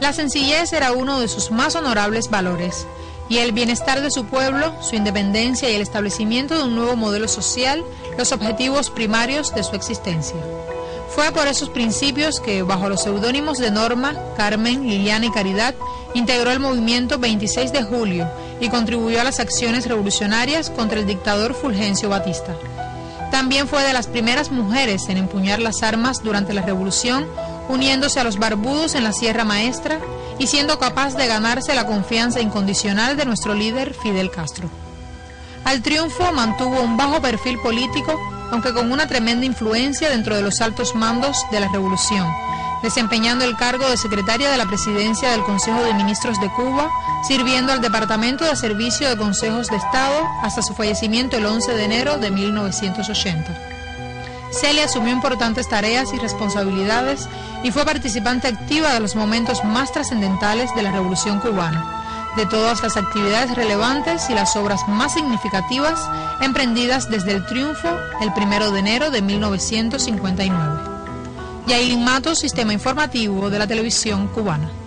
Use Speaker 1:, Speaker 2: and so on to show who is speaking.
Speaker 1: La sencillez era uno de sus más honorables valores, y el bienestar de su pueblo, su independencia y el establecimiento de un nuevo modelo social, los objetivos primarios de su existencia. Fue por esos principios que, bajo los seudónimos de Norma, Carmen, Liliana y Caridad, integró el movimiento 26 de julio y contribuyó a las acciones revolucionarias contra el dictador Fulgencio Batista. También fue de las primeras mujeres en empuñar las armas durante la revolución, uniéndose a los barbudos en la Sierra Maestra y siendo capaz de ganarse la confianza incondicional de nuestro líder Fidel Castro. Al triunfo mantuvo un bajo perfil político aunque con una tremenda influencia dentro de los altos mandos de la revolución, desempeñando el cargo de secretaria de la presidencia del Consejo de Ministros de Cuba, sirviendo al Departamento de Servicio de Consejos de Estado hasta su fallecimiento el 11 de enero de 1980. Celia asumió importantes tareas y responsabilidades y fue participante activa de los momentos más trascendentales de la Revolución cubana de todas las actividades relevantes y las obras más significativas emprendidas desde el triunfo el 1 de enero de 1959. Yailin Matos, Sistema Informativo de la Televisión Cubana.